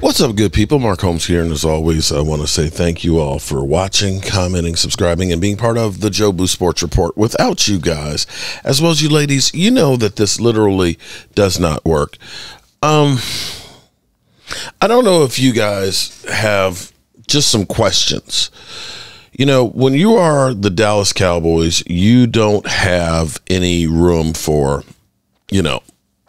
What's up, good people? Mark Holmes here, and as always, I want to say thank you all for watching, commenting, subscribing, and being part of the Joe Jobu Sports Report. Without you guys, as well as you ladies, you know that this literally does not work. Um, I don't know if you guys have just some questions. You know, when you are the Dallas Cowboys, you don't have any room for, you know,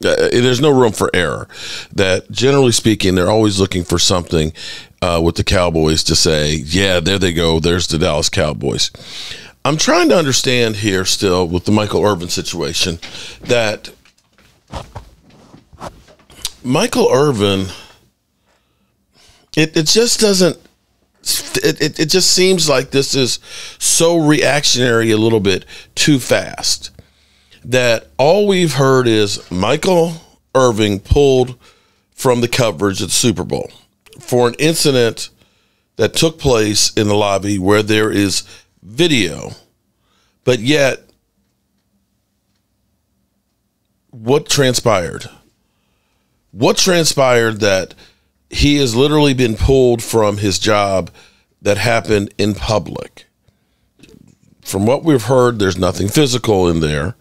uh, there's no room for error. That generally speaking, they're always looking for something uh, with the Cowboys to say, yeah, there they go. There's the Dallas Cowboys. I'm trying to understand here still with the Michael Irvin situation that Michael Irvin, it, it just doesn't, it, it, it just seems like this is so reactionary a little bit too fast that all we've heard is Michael Irving pulled from the coverage at Super Bowl for an incident that took place in the lobby where there is video, but yet what transpired? What transpired that he has literally been pulled from his job that happened in public? From what we've heard, there's nothing physical in there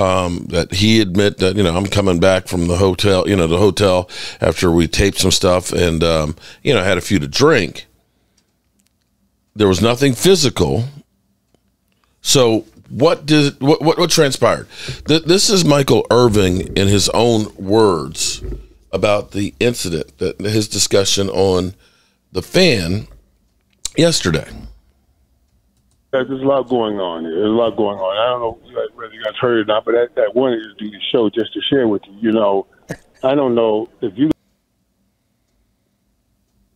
um, that he admit that you know I'm coming back from the hotel, you know, the hotel after we taped some stuff and um, you know had a few to drink. There was nothing physical. So what did what what, what transpired? Th- this is Michael Irving in his own words about the incident that his discussion on the fan yesterday. There's a lot going on. There's a lot going on. I don't know whether you guys heard it or not, but that, that wanted to do the show just to share with you. You know, I don't know if you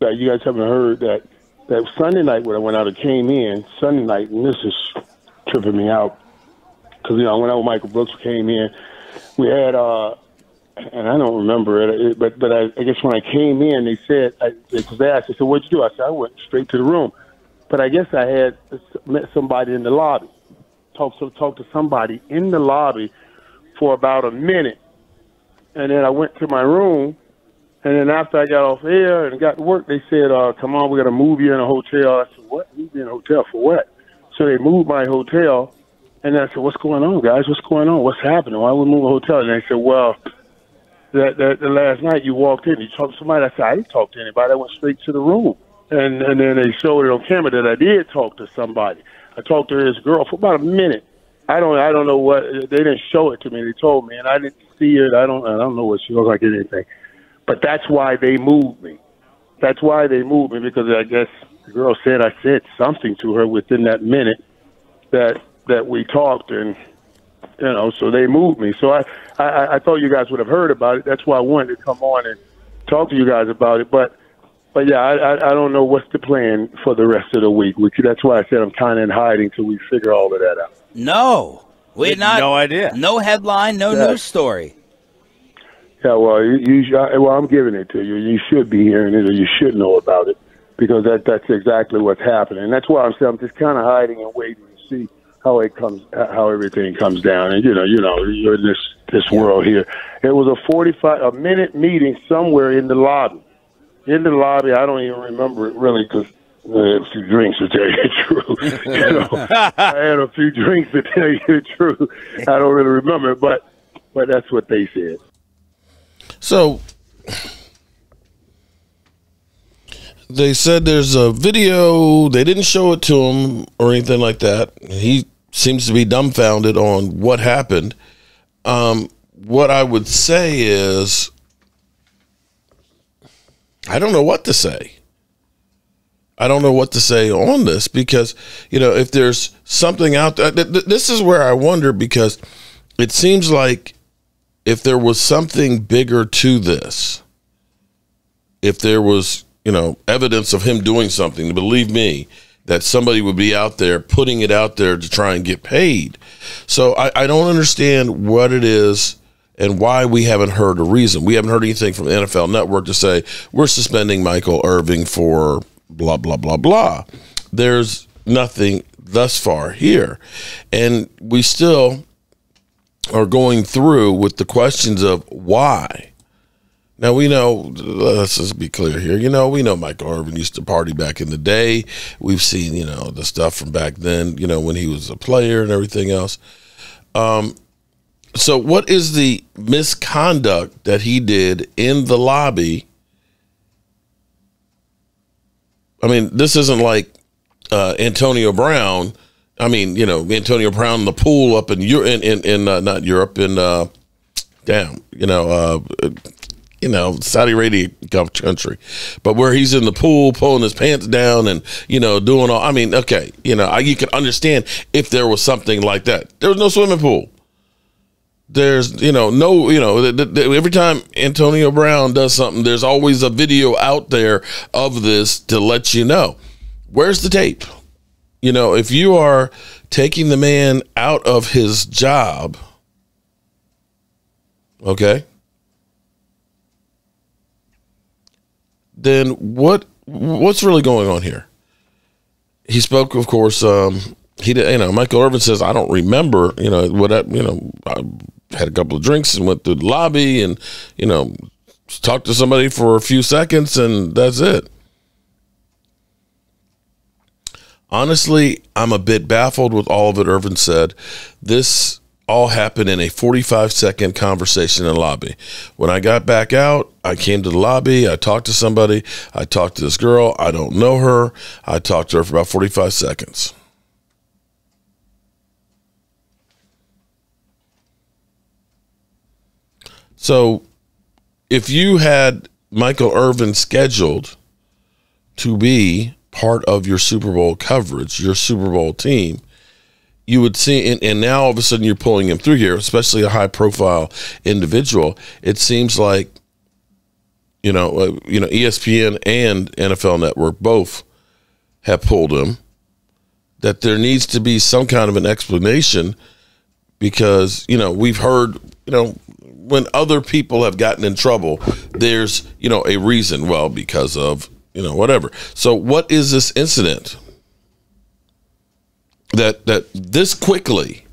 that you guys haven't heard that that Sunday night when I went out and came in Sunday night, and this is tripping me out because you know I with Michael Brooks came in, we had uh and I don't remember it, but but I, I guess when I came in, they said because they asked, they said, "What'd you do?" I said, "I went straight to the room." But I guess I had met somebody in the lobby, talked to to somebody in the lobby for about a minute, and then I went to my room. And then after I got off air and got to work, they said, uh, "Come on, we got to move you in a hotel." I said, "What? Move me in a hotel for what?" So they moved my hotel, and I said, "What's going on, guys? What's going on? What's happening? Why we move a hotel?" And they said, "Well, that, that the last night you walked in, you talked to somebody." I said, "I didn't talk to anybody. I went straight to the room." And and then they showed it on camera that I did talk to somebody. I talked to his girl for about a minute. I don't I don't know what they didn't show it to me. They told me, and I didn't see it. I don't I don't know what she looks like or anything. But that's why they moved me. That's why they moved me because I guess the girl said I said something to her within that minute that that we talked and you know so they moved me. So I I, I thought you guys would have heard about it. That's why I wanted to come on and talk to you guys about it. But but yeah, I, I, I don't know what's the plan for the rest of the week. Which that's why I said I'm kind of in hiding till we figure all of that out. No, we had not. No idea. No headline. No Yeah. news story. Yeah, well, you, you well, I'm giving it to you. You should be hearing it, or you should know about it, because that that's exactly what's happening. And that's why I'm saying I'm just kind of hiding and waiting to see how it comes, how everything comes down. And you know, you know, you're in this this world here. It was a 45 a minute meeting somewhere in the lobby. In the lobby, I don't even remember it really because I had a few drinks to tell you the truth. you know, I had a few drinks to tell you the truth. I don't really remember, it, but but that's what they said. So they said there's a video. They didn't show it to him or anything like that. He seems to be dumbfounded on what happened. Um, what I would say is, I don't know what to say. I don't know what to say on this because, you know, if there's something out there, th- th- this is where I wonder because it seems like if there was something bigger to this, if there was, you know, evidence of him doing something, believe me, that somebody would be out there putting it out there to try and get paid. So I, I don't understand what it is and why we haven't heard a reason. We haven't heard anything from the NFL Network to say we're suspending Michael Irving for blah blah blah blah. There's nothing thus far here, and we still are going through with the questions of why. Now we know. Let's just be clear here. You know, we know Michael Irvin used to party back in the day. We've seen, you know, the stuff from back then. You know, when he was a player and everything else. Um, so what is the misconduct that he did in the lobby? I mean, this isn't like uh, Antonio Brown. I mean, you know, Antonio Brown in the pool up in Europe, in in, in uh, not Europe, in uh, damn, you know, uh, you know, Saudi Arabia Gulf country, but where he's in the pool pulling his pants down and you know doing all. I mean, okay, you know, I, you can understand if there was something like that. There was no swimming pool. There's, you know, no, you know, th- th- every time Antonio Brown does something, there's always a video out there of this to let you know. Where's the tape? You know, if you are taking the man out of his job, okay, then what what's really going on here? He spoke, of course. Um, he did, you know, Michael Irvin says, I don't remember, you know, what I, you know, I had a couple of drinks and went through the lobby and, you know, talked to somebody for a few seconds and that's it. Honestly, I'm a bit baffled with all of it Irvin said. This all happened in a 45 second conversation in the lobby. When I got back out, I came to the lobby. I talked to somebody. I talked to this girl. I don't know her. I talked to her for about 45 seconds. So if you had Michael Irvin scheduled to be part of your Super Bowl coverage, your Super Bowl team, you would see, and, and, now all of a sudden you're pulling him through here, especially a high profile individual. It seems like, you know, uh, you know, ESPN and NFL Network both have pulled him. That there needs to be some kind of an explanation because you know we've heard you know when other people have gotten in trouble, there's you know a reason. Well, because of you know whatever. So, what is this incident that that this quickly,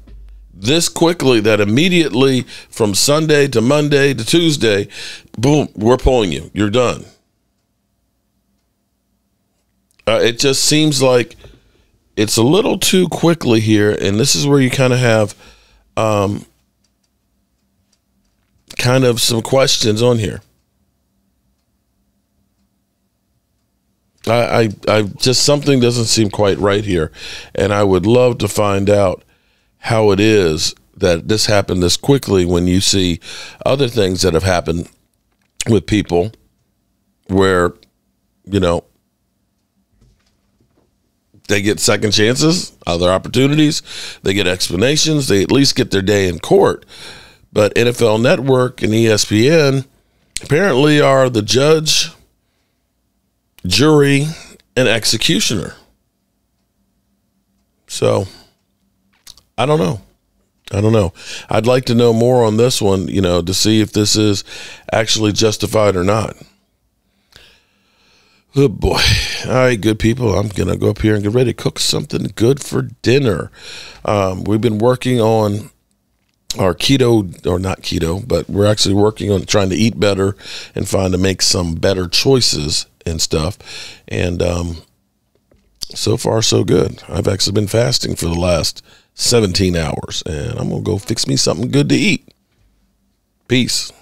this quickly, that immediately from Sunday to Monday to Tuesday, boom, we're pulling you. You're done. Uh, it just seems like it's a little too quickly here, and this is where you kind of have. Um, kind of some questions on here. I, I, I just something doesn't seem quite right here, and I would love to find out how it is that this happened this quickly when you see other things that have happened with people where you know they get second chances, other opportunities, they get explanations, they at least get their day in court. But NFL Network and ESPN apparently are the judge, jury, and executioner. So I don't know. I don't know. I'd like to know more on this one, you know, to see if this is actually justified or not. Oh boy. All right, good people. I'm going to go up here and get ready to cook something good for dinner. Um, we've been working on our keto or not keto, but we're actually working on trying to eat better and find to make some better choices and stuff. And um, so far, so good. I've actually been fasting for the last 17 hours, and I'm gonna go fix me something good to eat. Peace.